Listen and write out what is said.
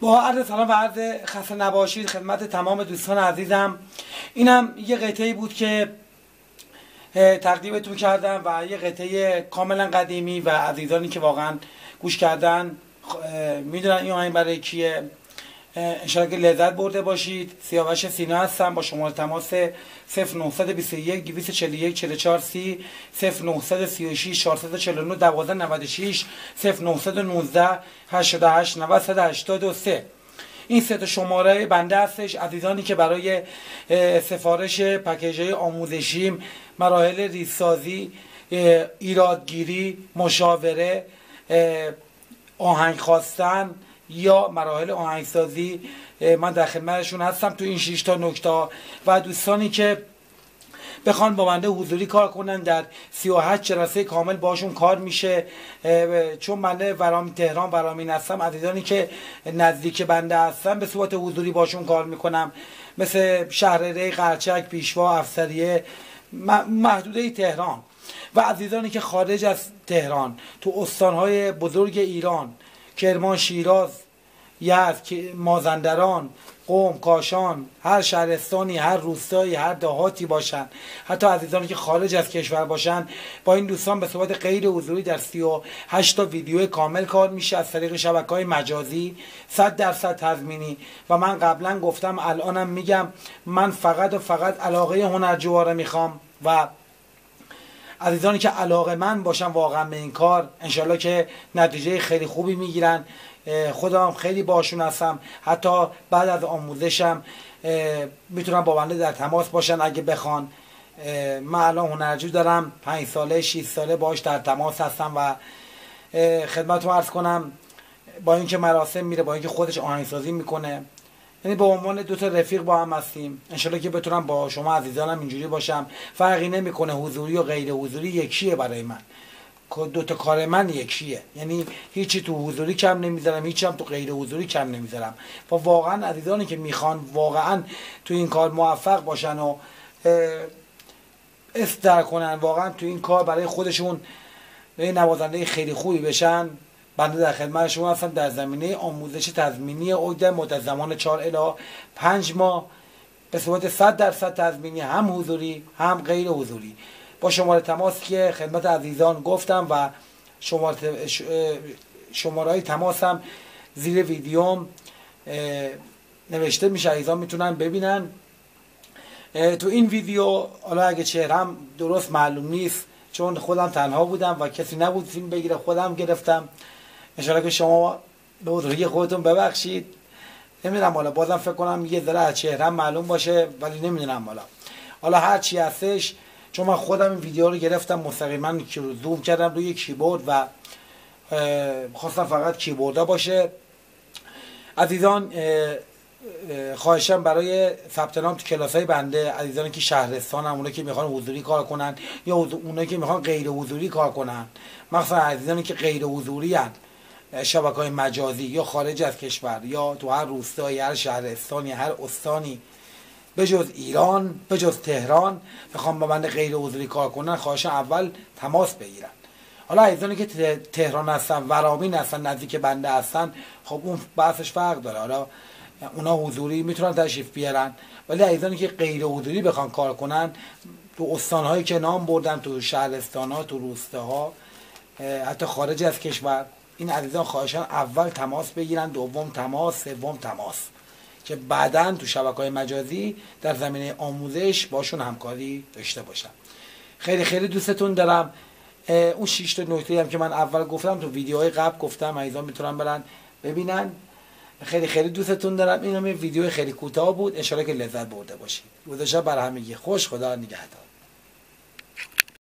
با عرض سلام و عرض خسته نباشید خدمت تمام دوستان عزیزم. اینم یه قطعه بود که تقدیمتون کردم و یه قطعه کاملا قدیمی و عزیزانی که واقعا گوش کردن می‌دونن این آهنگ برای کیه. انشاءالله که لذت برده باشید. سیاوش سینا هستم. با شماره تماس 0921 241 44 30 0936 449 1296 0919 88 983 این سه شماره بنده هستش. عزیزانی که برای سفارش پکیج آموزشیم مراحل ریسازی ایرادگیری مشاوره آهنگ خواستن یا مراحل آهنگسازی من در خدمتشون هستم تو این 6 تا نکته و دوستانی که بخوان با بنده حضوری کار کنن در 38 جلسه کامل باشون کار میشه. چون بنده ورام تهران ورامین هستم عزیزانی که نزدیک بنده هستم به صورت حضوری باشون کار می‌کنم. مثل شهرره قرچک پیشوا افسریه محدوده تهران. و عزیزانی که خارج از تهران تو استانهای بزرگ ایران کرمان شیراز یزد مازندران قوم کاشان هر شهرستانی هر روستایی هر دهاتی باشن. حتی عزیزانی که خارج از کشور باشن با این دوستان به صورت غیر حضوری در 38 تا ویدیو کامل کار میشه از طریق شبکه های مجازی. 100 درصد تضمینی. و من قبلا گفتم الانم میگم من فقط و فقط علاقه هنرجوها رو می‌خوام و عزیزانی که علاقه من باشن واقعا به این کار انشالله که نتیجه خیلی خوبی می‌گیرن. خودم خیلی باشون هستم. حتی بعد از آموزشم می‌تونم با بنده در تماس باشن اگه بخوان. من الان هنرجو دارم. پنج ساله 6 ساله باش در تماس هستم و خدمت رو عرض کنم با اینکه مراسم میره با اینکه خودش آهنگسازی می‌کنه. یعنی به عنوان دو تا رفیق با هم هستیم. انشالله که بتونم با شما عزیزانم اینجوری باشم. فرقی نمی‌کنه حضوری و غیر حضوری یکیه برای من. دو تا کار من یکیه. یعنی هیچی تو حضوری کم نمی‌ذارم هیچی هم تو غیر حضوری کم نمی‌ذارم. و واقعا عزیزانی که می‌خوان واقعا تو این کار موفق باشن و استر کنن واقعا تو این کار برای خودشون نوازنده خیلی خوبی بشن. بنده در خدمت شما هستم. در زمینه آموزش تضمینی عده مدت زمان 4 الی 5 ماه. به صورت 100 درصد تضمینی هم حضوری هم غیر حضوری. با شماره تماس که خدمت عزیزان گفتم و شماره شماره های تماس هم زیر ویدیوم نوشته میشه. عزیزان می‌تونن ببینن. تو این ویدیو حالا اگه چهرم درست معلوم نیست چون خودم تنها بودم و کسی نبود فیلم بگیره خودم گرفتم. انشاءالله که شما بزرگی خودتون ببخشید. نمی‌دونم حالا بازم فکر کنم یه ذره از چهرم معلوم باشه ولی نمی‌دونم حالا. حالا هر چی هستش چون من خودم این ویدیو رو گرفتم مستقیما زوم کردم روی کیبورد و خواستم فقط کیبوردا باشه. عزیزان خواهشم برای ثبت نام تو کلاس های بنده عزیزانی که شهرستان هم اونایی که می‌خوان حضوری کار کنن یا اونایی که می‌خوان غیر حضوری کار کنن. مخصوصا عزیزانی که غیر حضوری هن. شبکه های مجازی یا خارج از کشور یا تو هر روستایی هر شهرستانی هر استانی به جز ایران به جز تهران می‌خوام با من غیر حضوری کار کنن خواهش اول تماس بگیرن. حالا عزیزانی که تهران هستن ورامین هستن نزدیک بنده هستن خب اون بحثش فرق داره. حالا اونا حضوری می‌تونن تشریف بیارن. ولی عزیزانی که غیر حضوری بخوان کار کنن تو استانهایی که نام بردن تو شهرستان ها تو روستاها حتی خارج از کشور این عزیزان خواهشان اول تماس بگیرن دوم تماس سوم تماس. که بعدا تو شبکه های مجازی در زمینه آموزش باشون همکاری داشته باشم. خیلی خیلی دوستتون دارم. اون شش تا نکته هم که من اول گفتم تو ویدیوهای قبل گفتم عزیزان می‌تونن برن ببینن. خیلی خیلی دوستتون دارم. این هم ویدیو خیلی کوتاه بود. ان که لذت برده باشید. گذاشته بر همگی. خوش خدا نگهدار.